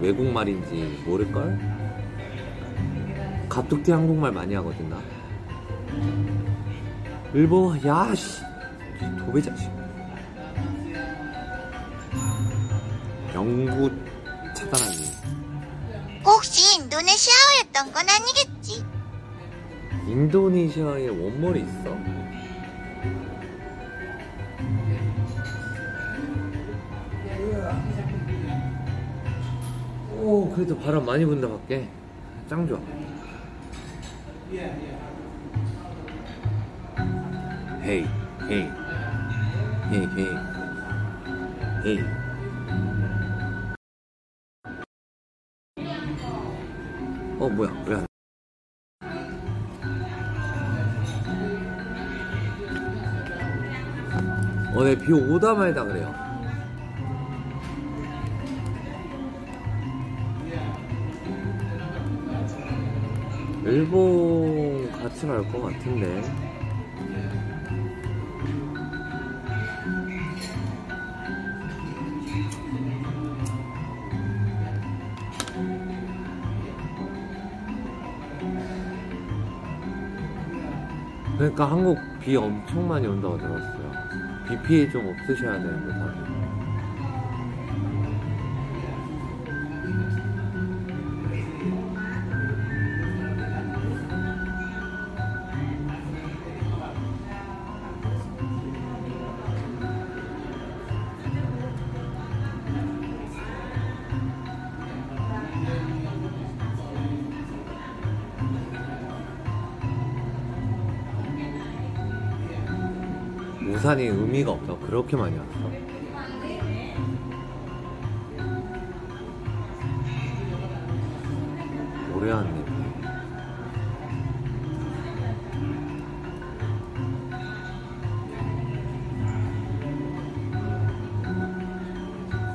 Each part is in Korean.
외국 말인지 모를걸? 갑툭튀 한국말 많이 하거든 나 일본 야씨 도배 자식 영구 차단하기 혹시 인도네시아어였던 건 아니겠지? 인도네시아에 원몰이 있어? 오 그래도 바람 많이 분다 밖에. 짱 좋아. 헤이 헤이. 헤이 헤이. 헤이. 어 뭐야? 왜 오늘 비 오다 말다 그래요. 일본 같이 갈것 같은데. 그러니까 한국 비 엄청 많이 온다고 들었어요. 비 피해 좀 없으셔야 되는데 다들. 우산이 의미가 없어. 그렇게 많이 왔어. 오래 왔네.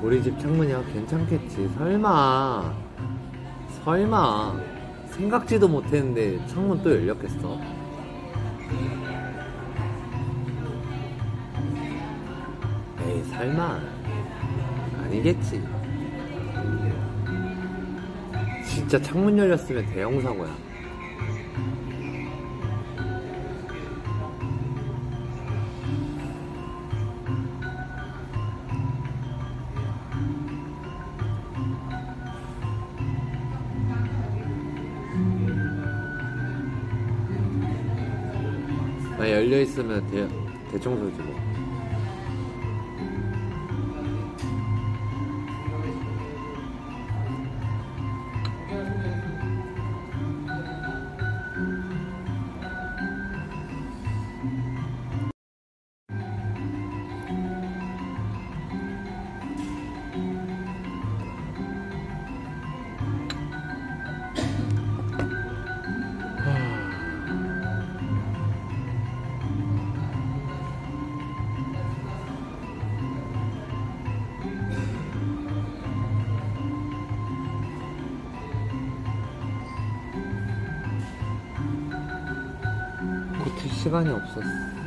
우리 집 창문이야 괜찮겠지. 설마. 설마. 생각지도 못했는데 창문 또 열렸겠어? 설마 아니겠지? 진짜 창문 열렸으면 대형 사고야. 나 열려 있으면 대, 대청소지 뭐 고 시간이 없었어.